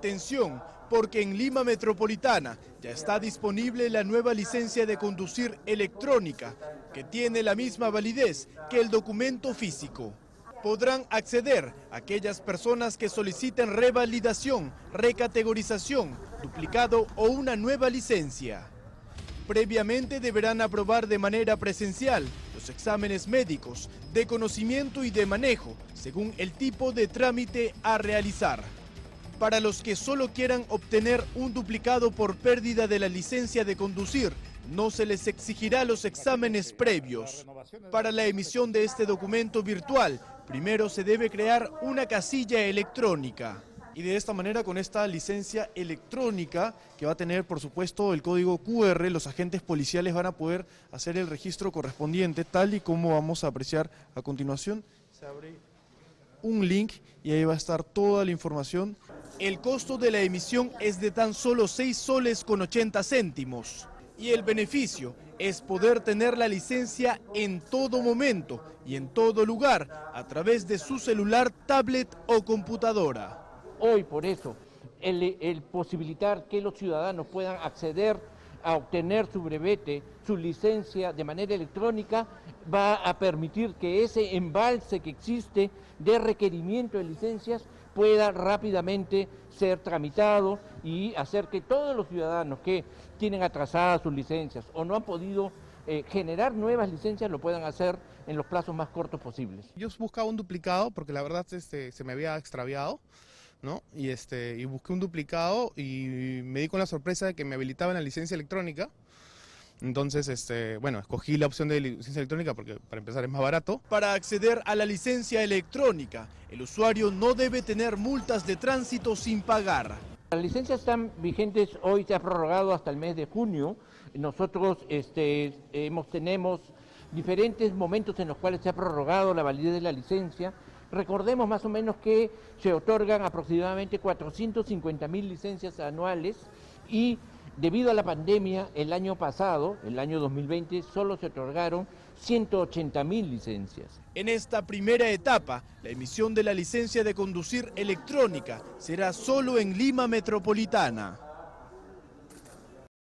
Atención, porque en Lima Metropolitana ya está disponible la nueva licencia de conducir electrónica, que tiene la misma validez que el documento físico. Podrán acceder aquellas personas que soliciten revalidación, recategorización, duplicado o una nueva licencia. Previamente deberán aprobar de manera presencial los exámenes médicos de conocimiento y de manejo, según el tipo de trámite a realizar. Para los que solo quieran obtener un duplicado por pérdida de la licencia de conducir, no se les exigirá los exámenes previos. Para la emisión de este documento virtual, primero se debe crear una casilla electrónica. Y de esta manera, con esta licencia electrónica, que va a tener, por supuesto, el código QR, los agentes policiales van a poder hacer el registro correspondiente, tal y como vamos a apreciar a continuación. Se abre un link y ahí va a estar toda la información. El costo de la emisión es de tan solo 6 soles con 80 céntimos. Y el beneficio es poder tener la licencia en todo momento y en todo lugar a través de su celular, tablet o computadora. Hoy por eso, el, posibilitar que los ciudadanos puedan acceder a obtener su brevete, su licencia de manera electrónica, va a permitir que ese embalse que existe de requerimiento de licencias pueda rápidamente ser tramitado y hacer que todos los ciudadanos que tienen atrasadas sus licencias o no han podido eh, generar nuevas licencias lo puedan hacer en los plazos más cortos posibles. Yo buscaba un duplicado porque la verdad este, se me había extraviado. ¿No? Y, este, y busqué un duplicado y me di con la sorpresa de que me habilitaban la licencia electrónica. Entonces, este, bueno, escogí la opción de licencia electrónica porque para empezar es más barato. Para acceder a la licencia electrónica, el usuario no debe tener multas de tránsito sin pagar. Las licencias están vigentes hoy, se ha prorrogado hasta el mes de junio. Nosotros este, hemos, tenemos diferentes momentos en los cuales se ha prorrogado la validez de la licencia. Recordemos más o menos que se otorgan aproximadamente 450 mil licencias anuales y debido a la pandemia el año pasado, el año 2020, solo se otorgaron 180 mil licencias. En esta primera etapa, la emisión de la licencia de conducir electrónica será solo en Lima Metropolitana.